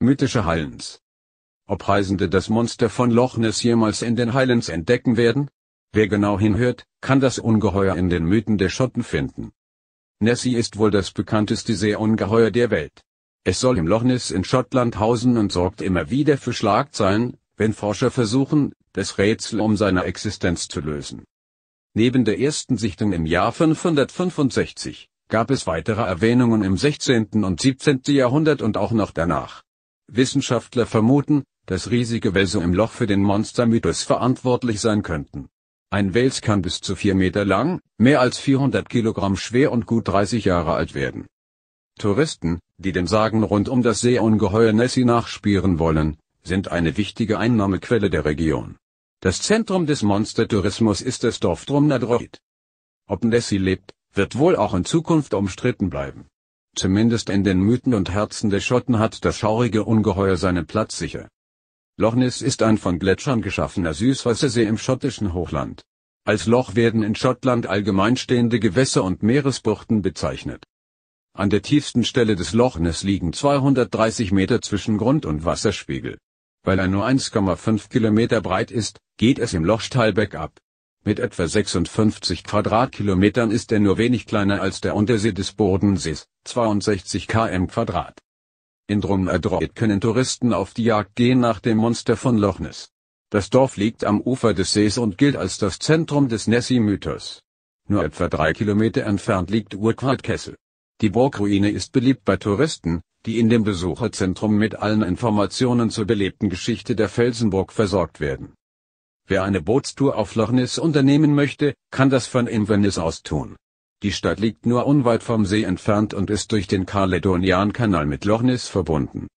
Mythische Highlands. Ob Reisende das Monster von Loch Ness jemals in den Highlands entdecken werden? Wer genau hinhört, kann das Ungeheuer in den Mythen der Schotten finden. Nessie ist wohl das bekannteste Seeungeheuer der Welt. Es soll im Loch Ness in Schottland hausen und sorgt immer wieder für Schlagzeilen, wenn Forscher versuchen, das Rätsel um seine Existenz zu lösen. Neben der ersten Sichtung im Jahr 565, gab es weitere Erwähnungen im 16. und 17. Jahrhundert und auch noch danach. Wissenschaftler vermuten, dass riesige Wälse im Loch für den Monstermythos verantwortlich sein könnten. Ein Wels kann bis zu 4 Meter lang, mehr als 400 Kilogramm schwer und gut 30 Jahre alt werden. Touristen, die den Sagen rund um das Seeungeheuer Nessie nachspielen wollen, sind eine wichtige Einnahmequelle der Region. Das Zentrum des Monstertourismus ist das Dorf Drumnadroit. Ob Nessie lebt, wird wohl auch in Zukunft umstritten bleiben. Zumindest in den Mythen und Herzen der Schotten hat das schaurige Ungeheuer seinen Platz sicher. Loch Ness ist ein von Gletschern geschaffener Süßwassersee im schottischen Hochland. Als Loch werden in Schottland allgemein stehende Gewässer und Meeresbuchten bezeichnet. An der tiefsten Stelle des Loch Ness liegen 230 Meter zwischen Grund- und Wasserspiegel. Weil er nur 1,5 Kilometer breit ist, geht es im Loch steil bergab. Mit etwa 56 Quadratkilometern ist er nur wenig kleiner als der Untersee des Bodensees, 62 km Quadrat. In Drumnadroit können Touristen auf die Jagd gehen nach dem Monster von Loch Ness. Das Dorf liegt am Ufer des Sees und gilt als das Zentrum des Nessie-Mythos. Nur etwa drei Kilometer entfernt liegt Urquhart Kessel. Die Burgruine ist beliebt bei Touristen, die in dem Besucherzentrum mit allen Informationen zur belebten Geschichte der Felsenburg versorgt werden. Wer eine Bootstour auf Loch Ness unternehmen möchte, kann das von Inverness aus tun. Die Stadt liegt nur unweit vom See entfernt und ist durch den Caledonian-Kanal mit Loch Ness verbunden.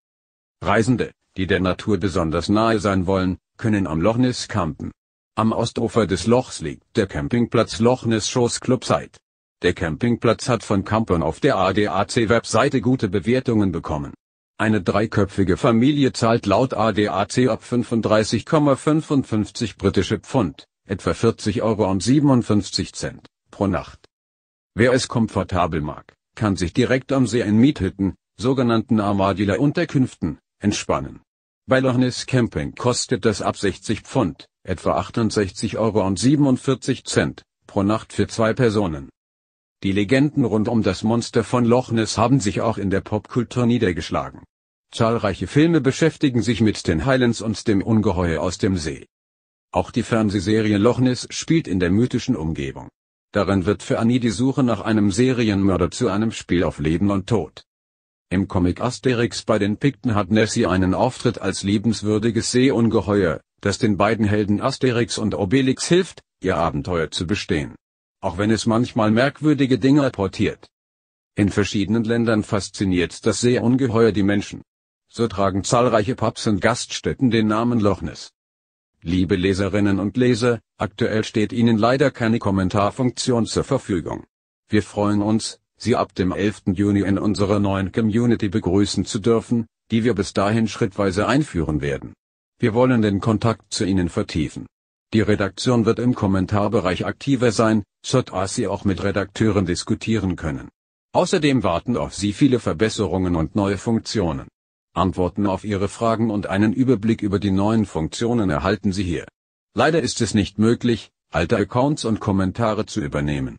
Reisende, die der Natur besonders nahe sein wollen, können am Loch Ness campen. Am Ostufer des Lochs liegt der Campingplatz Loch Ness Shows Club Site. Der Campingplatz hat von Campern auf der ADAC-Webseite gute Bewertungen bekommen. Eine dreiköpfige Familie zahlt laut ADAC ab 35,55 britische Pfund, etwa 40 Euro und 57 Cent, pro Nacht. Wer es komfortabel mag, kann sich direkt am See in Miethütten, sogenannten Armadilla-Unterkünften, entspannen. Bei Loch Ness Camping kostet das ab 60 Pfund, etwa 68 Euro und 47 Cent, pro Nacht für zwei Personen. Die Legenden rund um das Monster von Loch Ness haben sich auch in der Popkultur niedergeschlagen. Zahlreiche Filme beschäftigen sich mit den Highlands und dem Ungeheuer aus dem See. Auch die Fernsehserie Loch Ness spielt in der mythischen Umgebung. Darin wird für Annie die Suche nach einem Serienmörder zu einem Spiel auf Leben und Tod. Im Comic Asterix bei den Pikten hat Nessie einen Auftritt als liebenswürdiges Seeungeheuer, das den beiden Helden Asterix und Obelix hilft, ihr Abenteuer zu bestehen. Auch wenn es manchmal merkwürdige Dinge portiert. In verschiedenen Ländern fasziniert das Seeungeheuer die Menschen. So tragen zahlreiche Pubs und Gaststätten den Namen Loch Ness. Liebe Leserinnen und Leser, aktuell steht Ihnen leider keine Kommentarfunktion zur Verfügung. Wir freuen uns, Sie ab dem 11. Juni in unserer neuen Community begrüßen zu dürfen, die wir bis dahin schrittweise einführen werden. Wir wollen den Kontakt zu Ihnen vertiefen. Die Redaktion wird im Kommentarbereich aktiver sein, so dass Sie auch mit Redakteuren diskutieren können. Außerdem warten auf Sie viele Verbesserungen und neue Funktionen. Antworten auf Ihre Fragen und einen Überblick über die neuen Funktionen erhalten Sie hier. Leider ist es nicht möglich, alte Accounts und Kommentare zu übernehmen.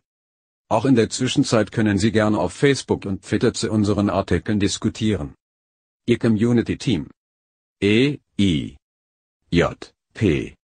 Auch in der Zwischenzeit können Sie gerne auf Facebook und Twitter zu unseren Artikeln diskutieren. Ihr Community Team. E, I, J, P